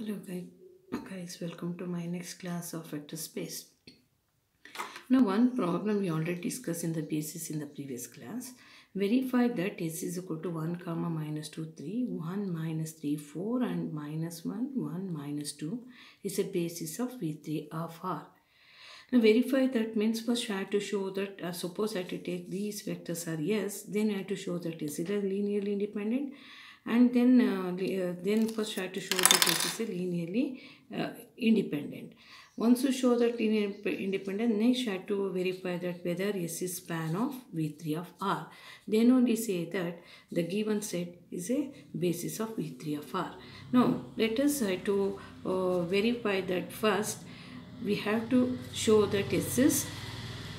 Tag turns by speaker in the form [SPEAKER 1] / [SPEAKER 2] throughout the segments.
[SPEAKER 1] Hello guys, welcome to my next class of vector space. Now one problem we already discussed in the basis in the previous class. Verify that s is equal to 1 comma minus 2 3, 1 minus 3 4 and minus 1 1 minus 2 is a basis of V3 of R. Now verify that means first I have to show that uh, suppose I to take these vectors are yes then I have to show that is it linearly independent and then uh, uh, then first try to show that this is linearly uh, independent. Once you show that linear independent, next have to verify that whether S is span of V3 of R. Then only say that the given set is a basis of V3 of R. Now let us try to uh, verify that first we have to show that S is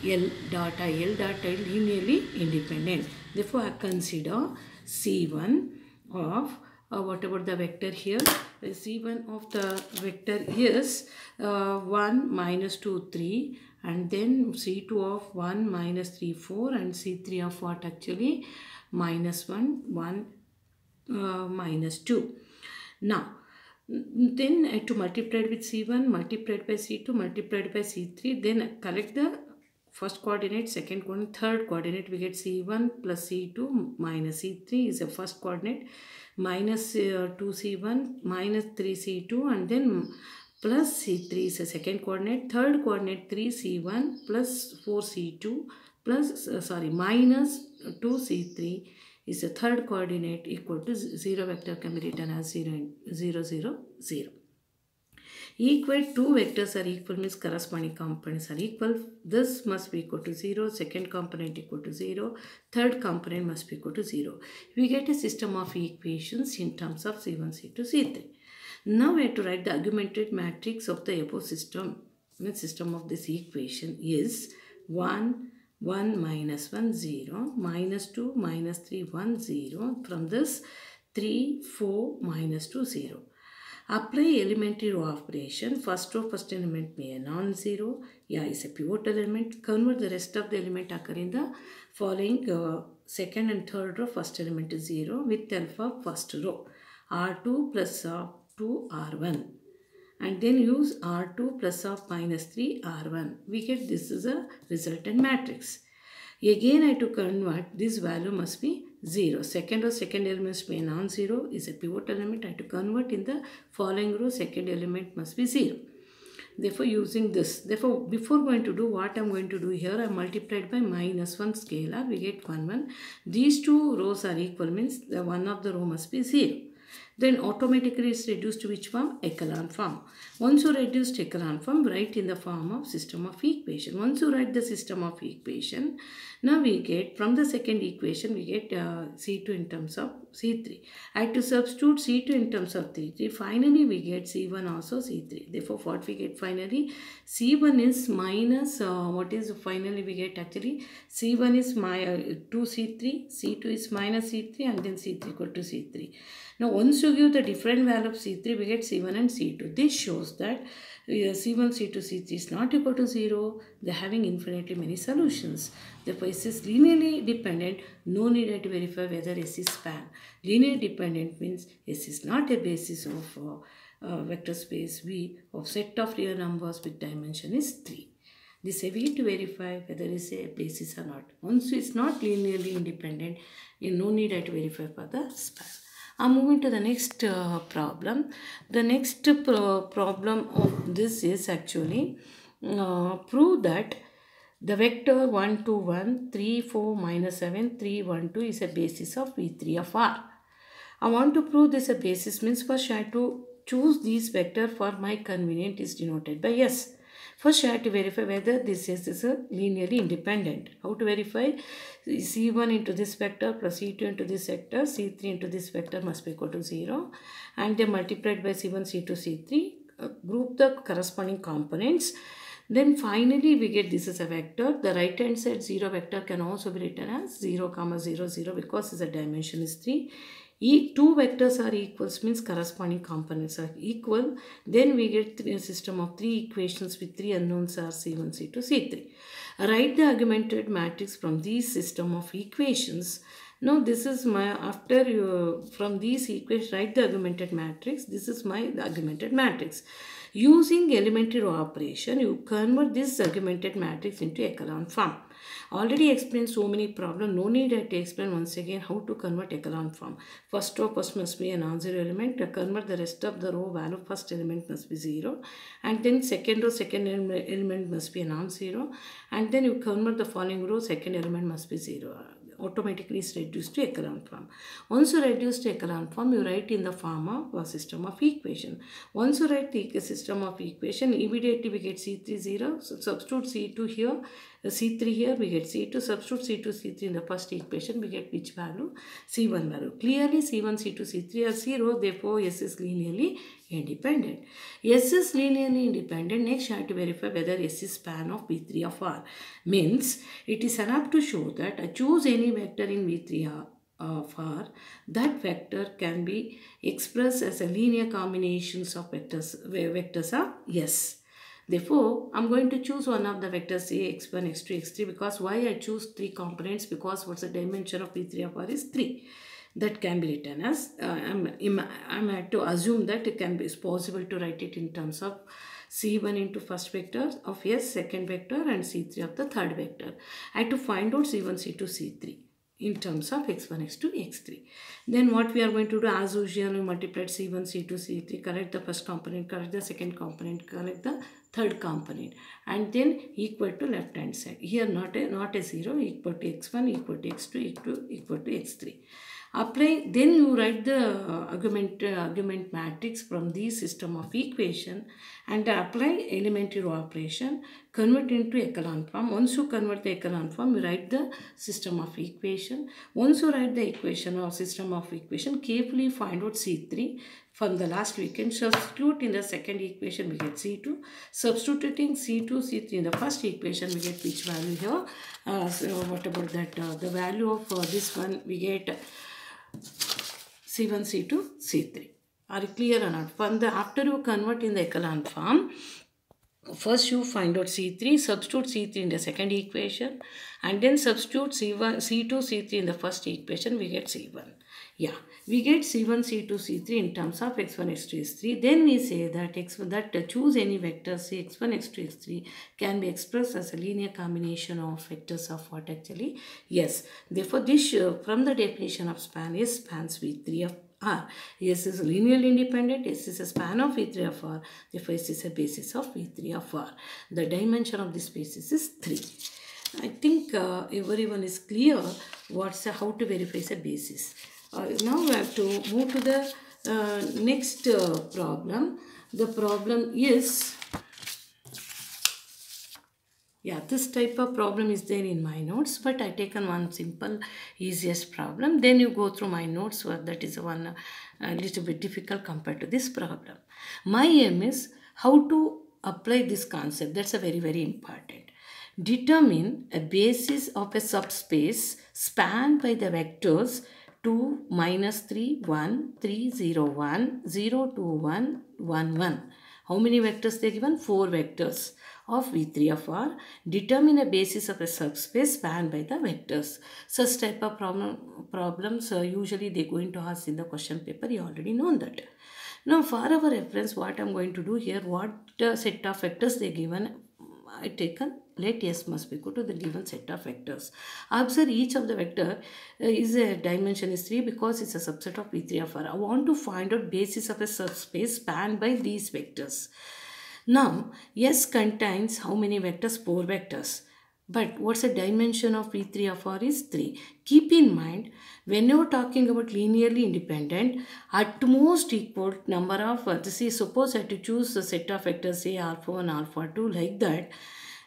[SPEAKER 1] L dot I, L linearly independent. Therefore, I consider C1 of uh, the vector here? C1 of the vector is uh, 1 minus 2 3 and then C2 of 1 minus 3 4 and C3 of what actually minus 1 1 uh, minus 2. Now then I to multiply it with C1 multiplied by C2 multiplied by C3 then collect the first coordinate second coordinate third coordinate we get C1 plus C2 minus C3 is the first coordinate minus uh, 2C1 minus 3C2 and then plus C3 is the second coordinate third coordinate 3C1 plus 4C2 plus uh, sorry minus 2C3 is the third coordinate equal to 0 vector can be written as 0, 0, 0, 0. Equal two vectors are equal means corresponding components are equal. This must be equal to 0, second component equal to 0, third component must be equal to 0. We get a system of equations in terms of C1, C2, C3. Now we have to write the augmented matrix of the above system. The system of this equation is 1, 1 minus 1 0 minus 2 minus 3 1 0 from this 3 4 minus 2 0 apply elementary row operation first row first element be a non-zero. Yeah is a pivotal element. Convert the rest of the element occur in the following uh, second and third row. First element is 0 with of first row. R2 plus of 2 r1 and then use R2 plus of minus 3 R1. We get this is a resultant matrix. Again I to convert this value must be 0. Second row second element must be non-zero is a pivot element. I to convert in the following row second element must be 0. Therefore using this. Therefore before going to do what I am going to do here I multiplied by minus 1 scalar we get 1 1. These two rows are equal means the one of the row must be 0 then automatically it's reduced to which form? Echelon form. Once you reduce echelon form, write in the form of system of equation. Once you write the system of equation, now we get from the second equation we get uh, C2 in terms of C3. I have to substitute C2 in terms of C3. Finally we get C1 also C3. Therefore what we get finally? C1 is minus uh, what is finally we get actually C1 is my uh, 2C3, C2 is minus C3 and then C3 equal to C3. Now once you give the different value of C3 we get C1 and C2. This shows that uh, C1, C2, C3 is not equal to 0. They are having infinitely many solutions. Therefore S is linearly dependent. No need to verify whether S is span. Linear dependent means S is not a basis of uh, uh, vector space V of set of real numbers with dimension is 3. This is a way to verify whether it's a basis or not. Once it's not linearly independent, you no need to verify for the span. I'm moving to the next uh, problem. The next pro problem of this is actually uh, prove that the vector 1, 2, 1, 3, 4, minus 7, 3, 1, 2 is a basis of V3 of R. I want to prove this a basis means first I have to choose this vector for my convenient is denoted by S. First, I have to verify whether this is a linearly independent. How to verify? C1 into this vector plus C2 into this vector, C3 into this vector must be equal to 0. And they multiplied by C1, C2, C3. Uh, group the corresponding components. Then finally, we get this is a vector. The right hand side 0 vector can also be written as 0, comma 0, 0 because the dimension is 3. E two vectors are equals means corresponding components are equal. Then we get a system of three equations with three unknowns are C1, C2, C3. Write the augmented matrix from these system of equations Now this is my, after you, from these equations, write the augmented matrix. This is my augmented matrix. Using elementary row operation, you convert this augmented matrix into echelon form. Already explained so many problems. No need to explain once again how to convert echelon form. First row first must be a non-zero element. Convert the rest of the row value first element must be 0. And then second row second element must be a non-zero. And then you convert the following row second element must be 0 automatically is reduced to echelon form. Once you reduce to echelon form, you write in the form of a system of equation. Once you write the system of equation, immediately we get C3 0. So substitute C2 here, uh, C3 here, we get C2. Substitute C2, C3 in the first equation, we get which value? C1 value. Clearly C1, C2, C3 are 0. Therefore, S is linearly independent. S is linearly independent. Next, you have to verify whether S is span of V3 of R. Means, it is enough to show that I choose any vector in V3 of R, that vector can be expressed as a linear combinations of vectors, where vectors are S. Therefore, I'm going to choose one of the vectors A, x1, x2, x3 because why I choose three components because what's the dimension of V3 of R is 3 that can be written as uh, I'm, I'm had to assume that it can be it's possible to write it in terms of c1 into first vector of s second vector and c3 of the third vector. I had to find out c1, c2, c3 in terms of x1, x2, x3. Then what we are going to do as usual we multiply c1, c2, c3, correct the first component, correct the second component, correct the third component and then equal to left hand side. Here not a, not a 0 equal to x1 equal to x2 equal equal to x3 apply then you write the uh, augmented uh, augmented matrix from the system of equation and apply elementary row operation convert into echelon form. Once you convert the echelon form you write the system of equation. Once you write the equation or system of equation carefully find out c3 from the last we can substitute in the second equation we get c2 substituting c2 c3 in the first equation we get which value here? Uh, so what about that uh, the value of uh, this one we get C1, C2, C3. Are you clear or not? From the, after you convert in the echelon form, first you find out C3, substitute C3 in the second equation and then substitute C1, C2, C3 in the first equation, we get C1. Yeah, we get C1, C2, C3 in terms of x1, x2, x3. Then we say that x that uh, choose any vector, say x1, x2, x3 can be expressed as a linear combination of vectors of what actually? Yes. Therefore, this uh, from the definition of span is spans V3 of R. S is linearly independent. S is a span of V3 of R. Therefore, S is a basis of V3 of R. The dimension of this basis is 3. I think uh, everyone is clear what's a, how to verify a basis. Uh, now we have to move to the uh, next uh, problem. The problem is, yeah, this type of problem is there in my notes, but I taken one simple, easiest problem. Then you go through my notes, where that is one a little bit difficult compared to this problem. My aim is how to apply this concept. That's a very, very important. Determine a basis of a subspace spanned by the vectors 2, minus 3, 1, 3, 0, 1, 0, 2, 1, 1, 1. How many vectors they given? 4 vectors of V3 of R. Determine a basis of a subspace spanned by the vectors. Such type of problem, problems uh, usually they going to ask in the question paper. You already know that. Now for our reference what I am going to do here, what uh, set of vectors they given, I taken let S must be equal to the given set of vectors. Observe each of the vector uh, is a dimension is 3 because it's a subset of V3 of R. I want to find out basis of a subspace spanned by these vectors. Now, S contains how many vectors? 4 vectors. But what's the dimension of V3 of R is 3. Keep in mind, when you're talking about linearly independent, at most equal number of, uh, this is suppose I have to choose a set of vectors, say alpha 1, alpha 2, like that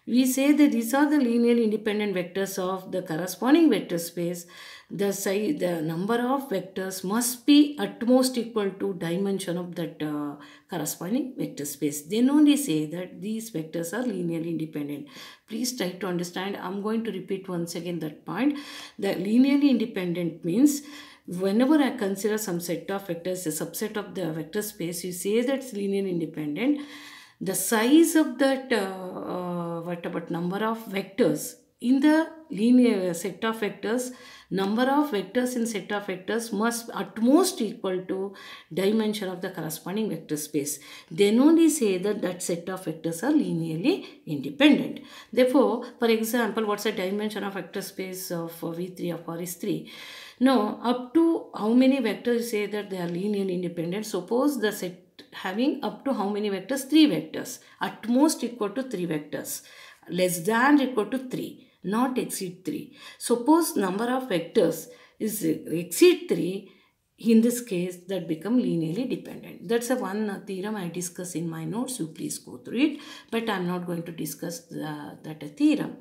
[SPEAKER 1] we say that these are the linearly independent vectors of the corresponding vector space. The size, the number of vectors must be at most equal to dimension of that uh, corresponding vector space. Then only say that these vectors are linearly independent. Please try to understand. I'm going to repeat once again that point. The linearly independent means whenever I consider some set of vectors, a subset of the vector space, you say that's linearly independent the size of that uh, uh, what about number of vectors in the linear set of vectors, number of vectors in set of vectors must at most equal to dimension of the corresponding vector space. Then only say that that set of vectors are linearly independent. Therefore, for example, what's the dimension of vector space of V3 of R is 3? Now, up to how many vectors say that they are linearly independent? Suppose the set having up to how many vectors? 3 vectors. At most equal to 3 vectors. Less than equal to 3 not exceed 3. Suppose number of vectors is exceed 3, in this case that become linearly dependent. That's a one uh, theorem I discuss in my notes. You please go through it. But I'm not going to discuss the, that theorem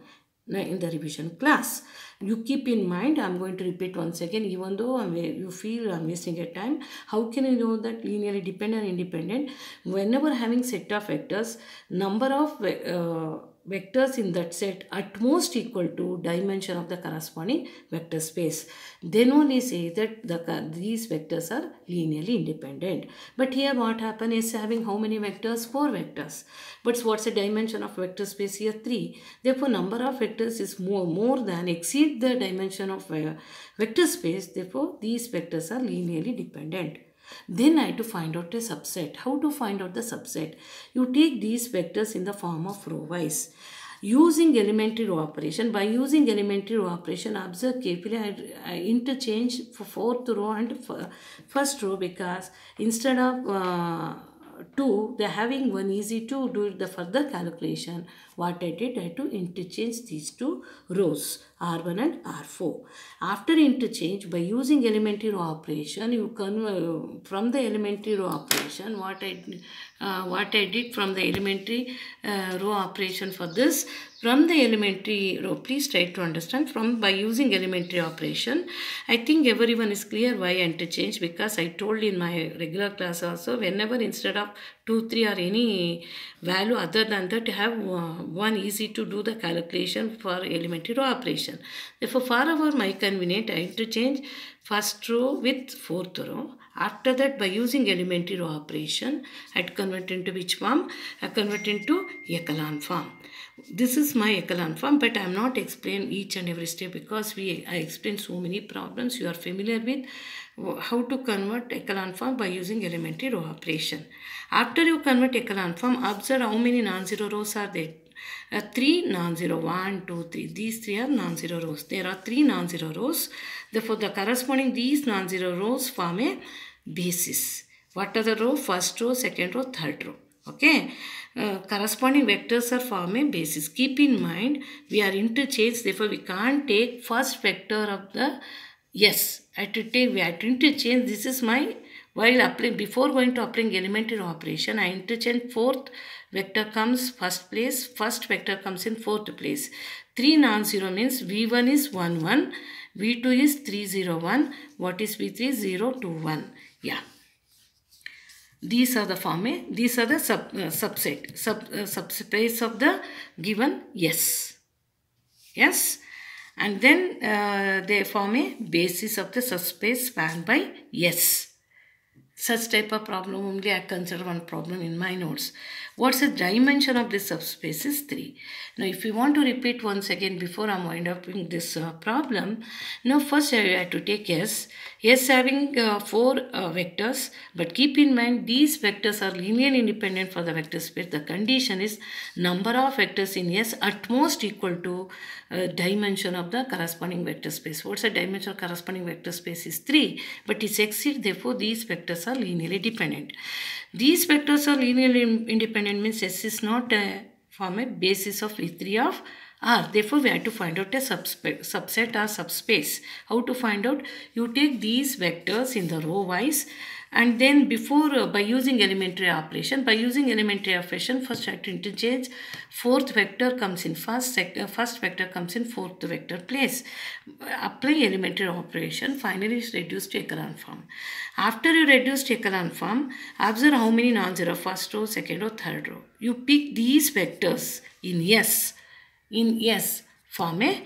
[SPEAKER 1] in the revision class. You keep in mind, I'm going to repeat once again, even though I'm, you feel I'm wasting your time. How can you know that linearly dependent independent? Whenever having set of vectors, number of uh, vectors in that set at most equal to dimension of the corresponding vector space. Then only say that the, these vectors are linearly independent. But here what happen is having how many vectors? 4 vectors. But what's the dimension of vector space here? 3. Therefore number of vectors is more, more than exceed the dimension of uh, vector space. Therefore these vectors are linearly dependent. Then I to find out a subset. How to find out the subset? You take these vectors in the form of row wise. Using elementary row operation, by using elementary row operation, observe carefully, I, I interchange for fourth row and first row because instead of uh, 2, they're having one easy to do the further calculation. What I did, I had to interchange these two rows, R1 and R4. After interchange, by using elementary row operation, you can, uh, from the elementary row operation, what I, uh, what I did from the elementary uh, row operation for this, from the elementary row, please try to understand from by using elementary operation. I think everyone is clear why interchange because I told in my regular class also whenever instead of 2, 3 or any value other than that have uh, one easy to do the calculation for elementary row operation. Therefore, for our my convenient, I interchange first row with fourth row. After that, by using elementary row operation, I convert into which form? I convert into echelon form. This is my echelon form, but I am not explain each and every step because we I explained so many problems. You are familiar with how to convert echelon form by using elementary row operation. After you convert echelon form, observe how many non-zero rows are there. Uh, 3 non-zero, 1, 2, 3. These three are non-zero rows. There are 3 non-zero rows. Therefore, the corresponding these non-zero rows form a basis. What are the row? First row, second row, third row. Okay. Uh, corresponding vectors are form a basis. Keep in mind, we are interchanged. Therefore, we can't take first vector of the yes. I we have to interchange. This is my, while applying, before going to applying elementary operation, I interchange fourth vector comes first place, first vector comes in fourth place. 3 non-zero means V1 is 1, 1, V2 is 3, 0, 1, what is V3? 0, 2, 1. Yeah. These are the form, these are the sub, uh, subset, sub, uh, subspace of the given yes. Yes. And then uh, they form a basis of the subspace spanned by yes. Such type of problem only I consider one problem in my notes. What's the dimension of this subspace is 3. Now if we want to repeat once again before I'm wind up in this uh, problem, now first I have to take S. S having uh, 4 uh, vectors but keep in mind these vectors are linearly independent for the vector space. The condition is number of vectors in S at most equal to uh, dimension of the corresponding vector space. What's the dimension of corresponding vector space is 3 but it's exceeds therefore these vectors are linearly dependent. These vectors are linearly independent means S is not a form a basis of V3 of R. Therefore, we have to find out a subset or subspace. How to find out? You take these vectors in the row wise and then before uh, by using elementary operation by using elementary operation first I have to interchange fourth vector comes in first sector uh, first vector comes in fourth vector place. Apply elementary operation finally it's reduced to echelon form. After you reduce to echelon form observe how many non-zero first row second row third row. You pick these vectors in yes in yes form a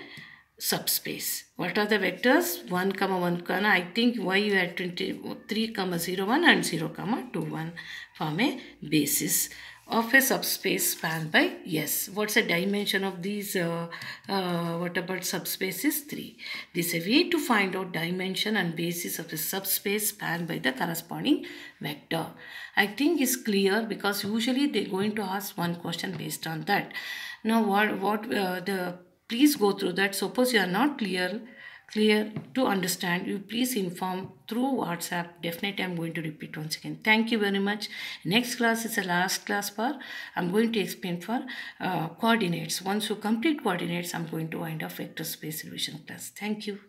[SPEAKER 1] subspace. What are the vectors? 1 comma 1 comma I think y you had 23 comma 0 1 and 0 comma 2 1 form a basis of a subspace spanned by yes. What's the dimension of these uh, uh, what about subspaces? 3. This is a way to find out dimension and basis of a subspace spanned by the corresponding vector. I think is clear because usually they're going to ask one question based on that. Now what, what uh, the please go through that. Suppose you are not clear clear to understand you please inform through whatsapp. Definitely i'm going to repeat once again. Thank you very much. Next class is the last class for. I'm going to explain for uh, coordinates. Once you complete coordinates i'm going to wind up vector space solution class. Thank you